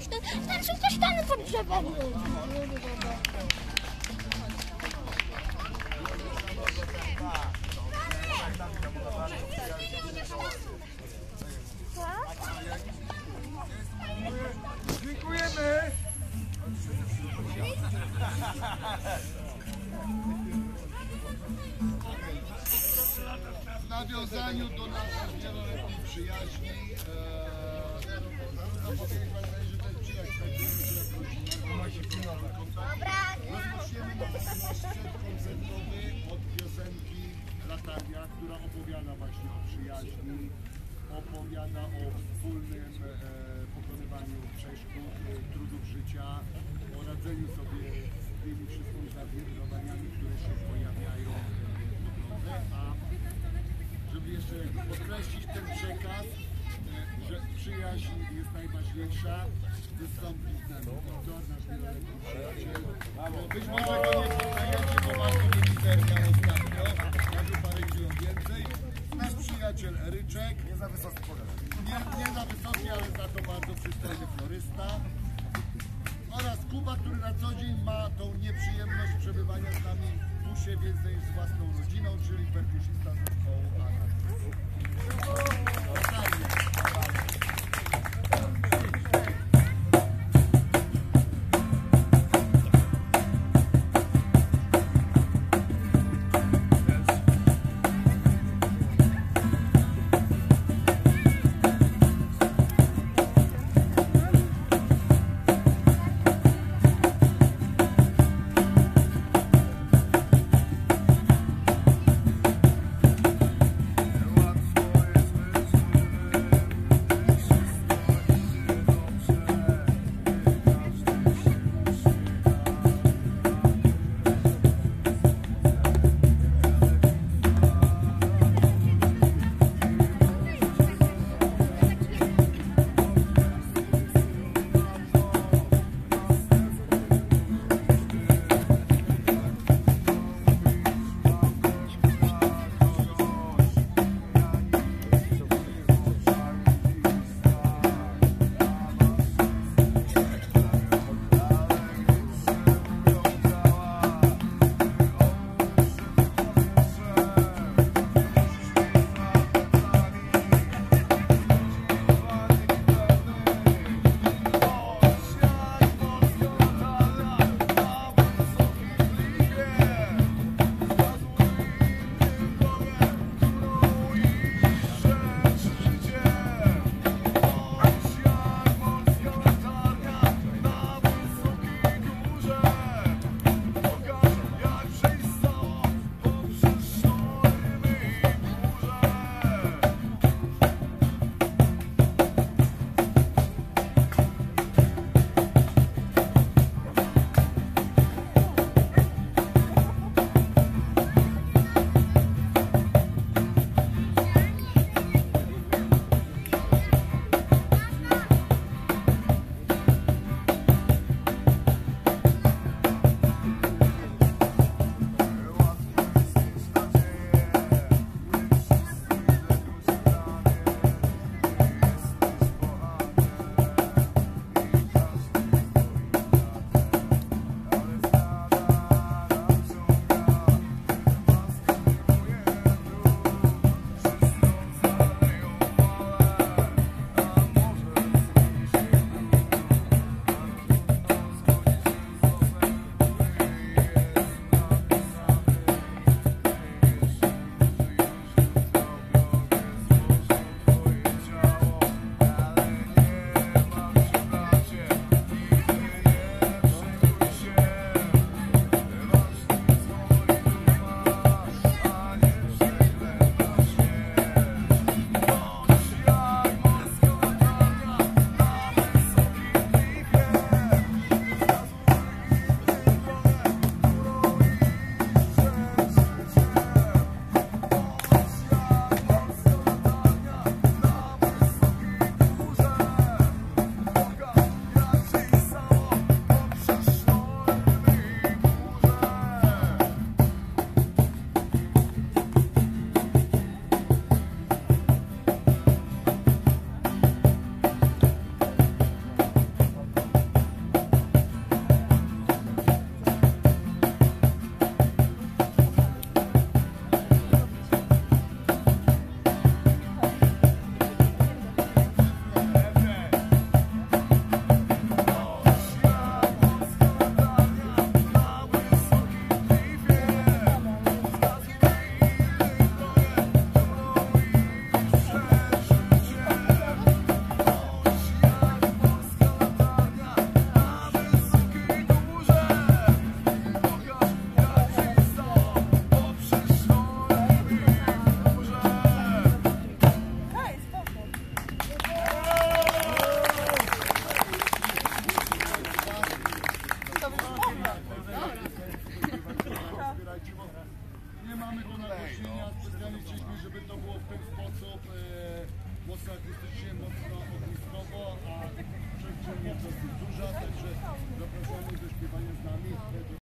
ściany, tam są te ściany pod drzewem. Dziękujemy! W nawiązaniu do naszej wieloletniej przyjaźni, e, od piosenki Latania, która opowiada właśnie o przyjaźni, opowiada o wspólnym e, pokonywaniu przeszkód, e, trudów życia, o radzeniu sobie z tymi wszystkimi zawirowaniami, które się pojawiają po drodze, a żeby jeszcze podkreślić ten przekaz, że przyjaźń jest najważniejsza, wystąpi z nami Wiktor, nasz wieloletni przyjaciel. Być może go nie poznajecie, bo bardzo nie mizerniał ostatnio, może parę kilo więcej. Nasz przyjaciel Ryczek, nie za wysoki nie, nie za wysoki, ale za to bardzo przystojny florysta. Oraz Kuba, który na co dzień ma tą nieprzyjemność przebywania z nami w busie więcej z własną rodziną, czyli perkusista zespołu Anarch. tego nagłośnienia specjalnie chcieliśmy, żeby to było w ten sposób e, mocno akustycznie, mocno ogniskowo, a przestrzeń jest dosyć duża, także zapraszamy do śpiewania z nami.